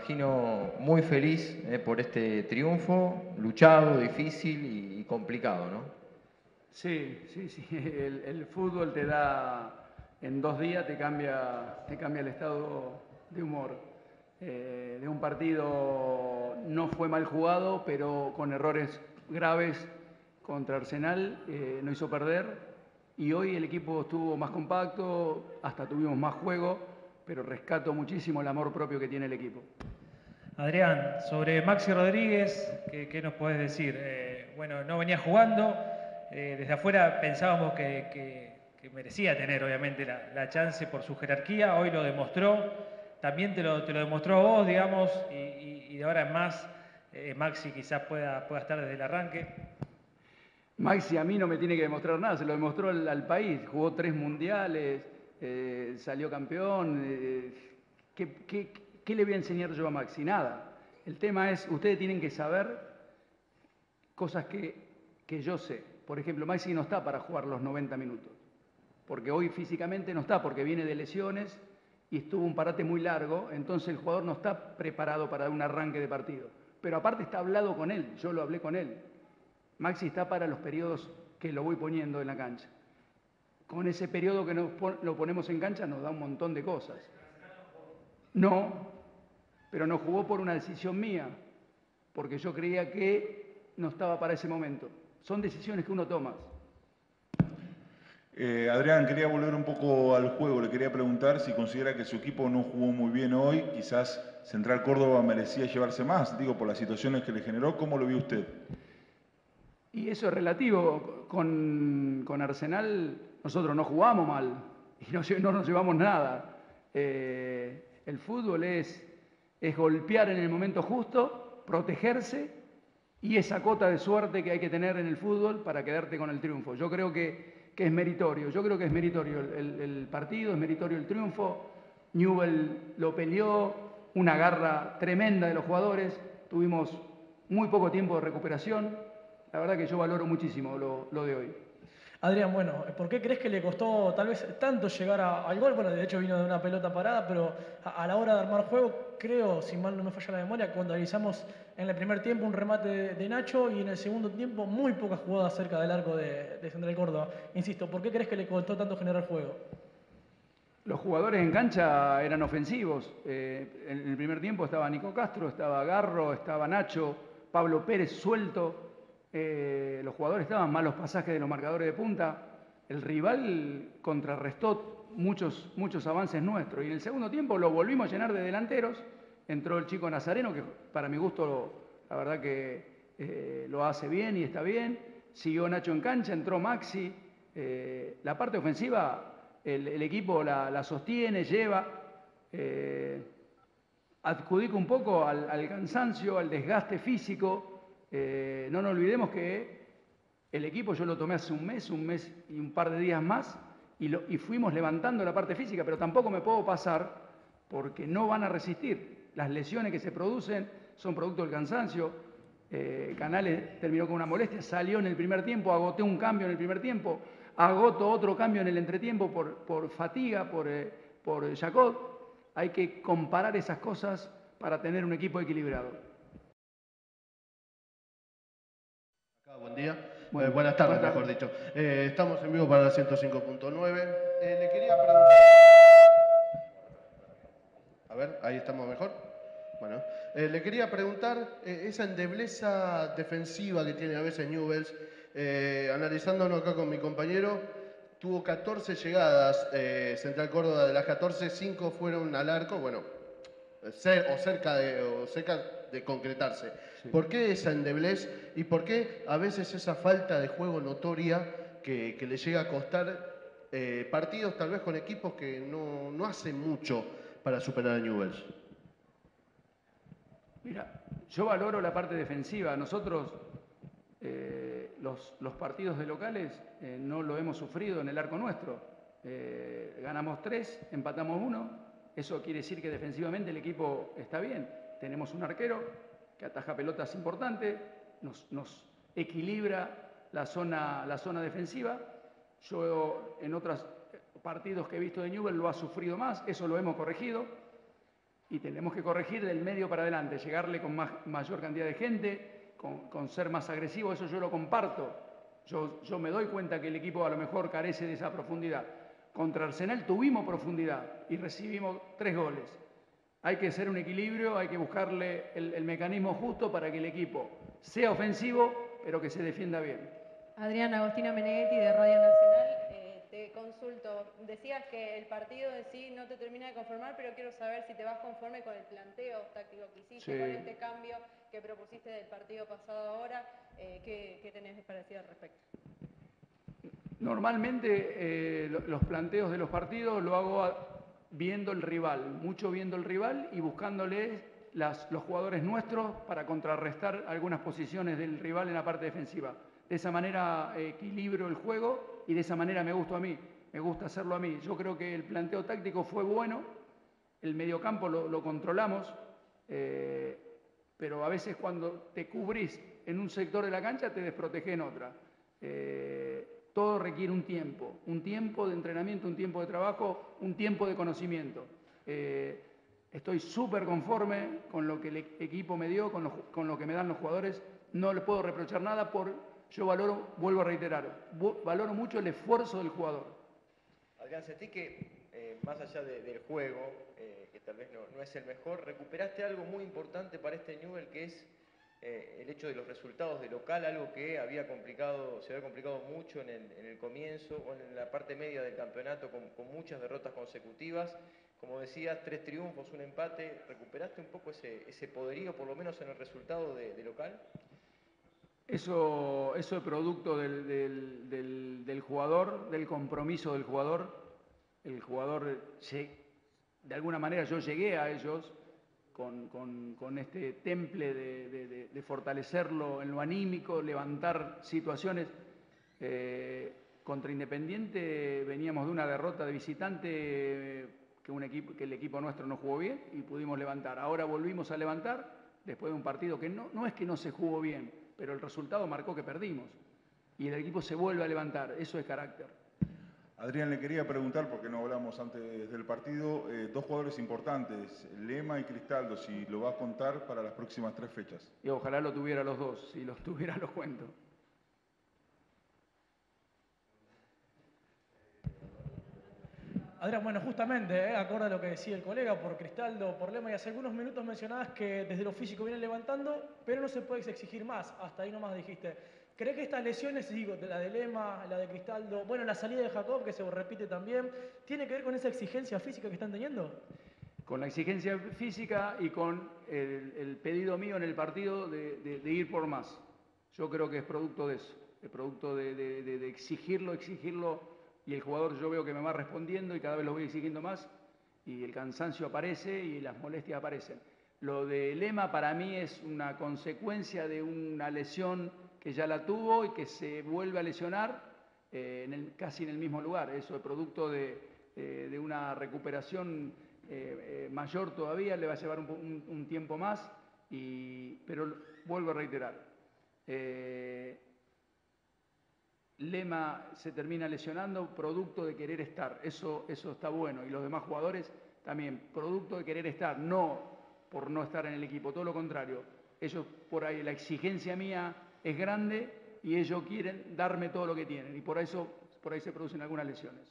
imagino muy feliz eh, por este triunfo, luchado, difícil y, complicado, ¿no? Sí, sí, sí. El, fútbol te da, en dos días te cambia, te cambia el estado de humor. Eh, de un partido no fue mal jugado, pero con errores graves contra Arsenal, eh, no hizo perder. Y hoy el equipo estuvo más compacto, hasta tuvimos más juego, pero rescato muchísimo el amor propio que tiene el equipo. Adrián, sobre Maxi Rodríguez, ¿qué, nos puedes decir? Eh, bueno, no venía jugando, eh, desde afuera pensábamos que, merecía tener obviamente la, chance por su jerarquía, hoy lo demostró, también te lo, demostró a vos, digamos, y, de ahora en más, eh, Maxi quizás pueda, estar desde el arranque. Maxi a mí no me tiene que demostrar nada, se lo demostró al, país, jugó tres mundiales, salió campeón. ¿qué, le voy a enseñar yo a Maxi? Nada. El tema es, ustedes tienen que saber cosas que, que yo sé. Por ejemplo, Maxi no está para jugar los 90 minutos, porque hoy físicamente no está, porque viene de lesiones y estuvo un parate muy largo, entonces el jugador no está preparado para un arranque de partido. Pero aparte está hablado con él, yo lo hablé con él. Maxi está para los periodos que lo voy poniendo en la cancha. Con ese periodo que lo ponemos en cancha nos da un montón de cosas. No, pero no jugó por una decisión mía, porque yo creía que no estaba para ese momento. Son decisiones que uno toma. Eh, Adrián, quería volver un poco al juego. Le quería preguntar si considera que su equipo no jugó muy bien hoy. Quizás Central Córdoba merecía llevarse más, digo, por las situaciones que le generó. ¿Cómo lo vio usted? Y eso es relativo. Con, Arsenal nosotros no jugamos mal y no, nos llevamos nada. Eh, el fútbol es, es golpear en el momento justo, protegerse y esa cota de suerte que hay que tener en el fútbol para quedarte con el triunfo. Yo creo que, es meritorio, yo creo que es meritorio el, el, partido, es meritorio el triunfo. Newell lo peleó, una garra tremenda de los jugadores, tuvimos muy poco tiempo de recuperación, la verdad que yo valoro muchísimo lo, de hoy. Adrián, bueno, ¿por qué crees que le costó tal vez tanto llegar al gol? Bueno, de hecho vino de una pelota parada, pero a, la hora de armar juego, creo, si mal no me falla la memoria, cuando realizamos en el primer tiempo un remate de, Nacho y en el segundo tiempo muy pocas jugadas cerca del arco de, de Central Córdoba. Insisto, ¿por qué crees que le costó tanto generar juego? Los jugadores en cancha eran ofensivos. Eh, en el primer tiempo estaba Nico Castro, estaba Garro, estaba Nacho, Pablo Pérez suelto. Eh, los jugadores estaban malos pasajes de los marcadores de punta, el rival contrarrestó muchos, muchos avances nuestros. Y en el segundo tiempo lo volvimos a llenar de delanteros, entró el chico Nazareno, que para mi gusto la verdad que eh, lo hace bien y está bien, siguió Nacho en cancha, entró Maxi, eh, la parte ofensiva el, equipo la, sostiene, lleva, adjudica un poco al cansancio, al desgaste físico, eh, no nos olvidemos que el equipo yo lo tomé hace un mes, un mes y un par de días más, y, fuimos levantando la parte física, pero tampoco me puedo pasar porque no van a resistir. Las lesiones que se producen son producto del cansancio. Eh, Canales terminó con una molestia, salió en el primer tiempo, agoté un cambio en el primer tiempo, agoto otro cambio en el entretiempo por, fatiga, por, eh, por Jacob. Hay que comparar esas cosas para tener un equipo equilibrado. Buen día. Eh, buenas tardes, mejor dicho. Eh, estamos en vivo para la 105.9. Eh, le quería preguntar... A ver, ahí estamos mejor. Bueno, le quería preguntar esa endebleza defensiva que tiene a veces Newells, analizándonos acá con mi compañero, tuvo 14 llegadas Central Córdoba, de las 14, 5 fueron al arco, bueno, o cerca de, o cerca de concretarse. ¿Por qué esa endeblez y por qué a veces esa falta de juego notoria que, le llega a costar eh, partidos tal vez con equipos que no, hacen mucho para superar a Newells? Mira, yo valoro la parte defensiva. Nosotros eh, los, partidos de locales eh, no lo hemos sufrido en el arco nuestro. ganamos tres, empatamos uno. Eso quiere decir que defensivamente el equipo está bien. Tenemos un arquero que ataja pelotas importantes, nos, equilibra la zona, la zona defensiva. Yo en otros partidos que he visto de Newell lo ha sufrido más, eso lo hemos corregido. y tenemos que corregir del medio para adelante, llegarle con mayor cantidad de gente, con, ser más agresivo, eso yo lo comparto. Yo me doy cuenta que el equipo a lo mejor carece de esa profundidad. Contra Arsenal tuvimos profundidad y recibimos tres goles. Hay que hacer un equilibrio, hay que buscarle el, el mecanismo justo para que el equipo sea ofensivo, pero que se defienda bien. Adrián Agostina Meneghetti de Radio Nacional. Eh, te consulto, decías que el partido sí no te termina de conformar, pero quiero saber si te vas conforme con el planteo táctico que hiciste, Sí. con este cambio que propusiste del partido pasado ahora. Eh, ¿qué, ¿Qué tenés para decir al respecto? Normalmente eh, lo- los planteos de los partidos lo hago a- viendo el rival, mucho viendo el rival y buscándole los jugadores nuestros para contrarrestar algunas posiciones del rival en la parte defensiva. De esa manera eh, equilibro el juego y de esa manera me gusta a mí, me gusta hacerlo a mí. Yo creo que el planteo táctico fue bueno, el mediocampo lo, lo controlamos, eh, pero a veces cuando te cubrís en un sector de la cancha te desproteges en otra. Eh, todo requiere un tiempo, un tiempo de entrenamiento, un tiempo de trabajo, un tiempo de conocimiento. Eh, estoy súper conforme con lo que el equipo me dio, con lo, con lo que me dan los jugadores. No le puedo reprochar nada por, yo valoro, vuelvo a reiterar, valoro mucho el esfuerzo del jugador. Adrián, sentí que eh, más allá de- del juego, eh, que tal vez no, no es el mejor, recuperaste algo muy importante para este Newell que es eh, el hecho de los resultados de local, algo que había complicado, se había complicado mucho en el, en el comienzo o en la parte media del campeonato con, muchas derrotas consecutivas. Como decías, tres triunfos, un empate. ¿Recuperaste un poco ese, poderío, por lo menos en el resultado de, local? Eso, eso es producto del, jugador, del compromiso del jugador. El jugador, lle- de alguna manera yo llegué a ellos con, con- este temple de, fortalecerlo en lo anímico, levantar situaciones. Eh, contra Independiente veníamos de una derrota de visitante eh, que, el equipo nuestro no jugó bien y pudimos levantar. Ahora volvimos a levantar después de un partido que no es que no se jugó bien, pero el resultado marcó que perdimos. Y el equipo se vuelve a levantar, eso es carácter. Adrián, le quería preguntar, porque no hablamos antes del partido, eh, dos jugadores importantes, Lema y Cristaldo, si lo va a contar para las próximas tres fechas. Y ojalá lo tuviera los dos, si los tuviera los cuento. Adrián, bueno, justamente, eh, acorde a lo que decía el colega, por Cristaldo, por Lema, y hace algunos minutos mencionabas que desde lo físico vienen levantando, pero no se puede exigir más, hasta ahí nomás dijiste. ¿Cree que estas lesiones, digo, la de Lema, la de Cristaldo, bueno, la salida de Jacob, que se repite también, tiene que ver con esa exigencia física que están teniendo? Con la exigencia física y con el, el pedido mío en el partido de, de- de ir por más. Yo creo que es producto de eso, es producto de- de exigirlo, exigirlo, y el jugador yo veo que me va respondiendo y cada vez lo voy exigiendo más, y el cansancio aparece y las molestias aparecen. Lo de Lema para mí es una consecuencia de una lesión que ya la tuvo y que se vuelve a lesionar eh, en el- casi en el mismo lugar. Eso es producto de, eh, de una recuperación eh, mayor todavía, le va a llevar un, un- tiempo más, y, pero vuelvo a reiterar. Lema se termina lesionando producto de querer estar, eso, eso está bueno, y los demás jugadores también, producto de querer estar, no por no estar en el equipo, todo lo contrario. Ellos por ahí, la exigencia mía es grande y ellos quieren darme todo lo que tienen, y por eso por ahí se producen algunas lesiones.